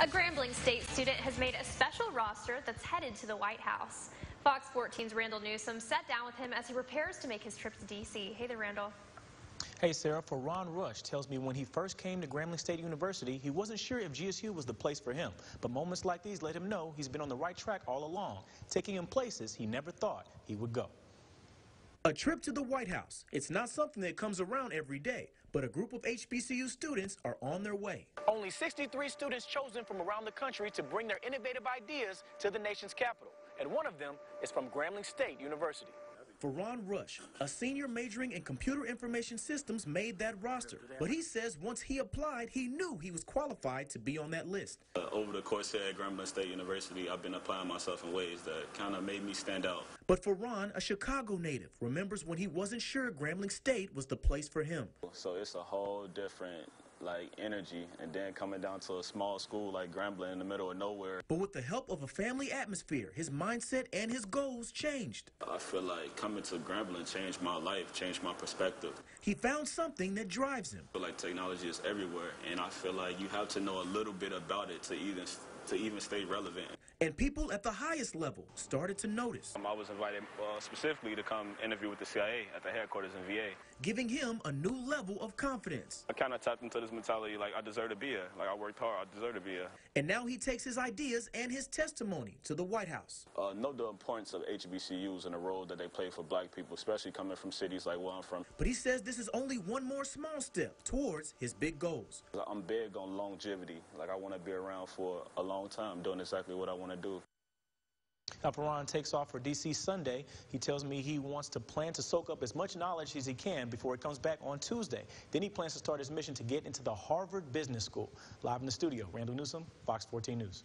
A Grambling State student has made a special roster that's headed to the White House. Fox 14's Randall Newsom sat down with him as he prepares to make his trip to D.C. Hey there, Randall. Hey, Sarah, Faron Rush tells me when he first came to Grambling State University, he wasn't sure if GSU was the place for him. But moments like these let him know he's been on the right track all along, taking him places he never thought he would go. A trip to the White House. It's not something that comes around every day, but a group of HBCU students are on their way. Only 63 students chosen from around the country to bring their innovative ideas to the nation's capital. And one of them is from Grambling State University. Faron Rush, a senior majoring in computer information systems, made that roster. But he says once he applied, he knew he was qualified to be on that list. Uh, over the course here at Grambling State University, I've been applying myself in ways that kind of made me stand out. But Faron, a Chicago native, remembers when he wasn't sure Grambling State was the place for him. So it's a whole different like energy and then coming down to a small school like Grambling in the middle of nowhere. But with the help of a family atmosphere, his mindset and his goals changed. I feel like coming to Grambling changed my life, changed my perspective. He found something that drives him. I feel like technology is everywhere and I feel like you have to know a little bit about it to even to even stay relevant. And people at the highest level started to notice. Um, I was invited uh, specifically to come interview with the CIA at the headquarters in VA. Giving him a new level of confidence. I kind of tapped into this mentality like I deserve to be here. Like I worked hard, I deserve to be here. And now he takes his ideas and his testimony to the White House. Uh, know the importance of HBCUs and the role that they play for black people, especially coming from cities like where I'm from. But he says this is only one more small step towards his big goals. I'm big on longevity. Like I want to be around for a long time doing exactly what I want to do. Now, Faron takes off for D.C. Sunday. He tells me he wants to plan to soak up as much knowledge as he can before he comes back on Tuesday. Then he plans to start his mission to get into the Harvard Business School. Live in the studio, Randall Newsom, Fox 14 News.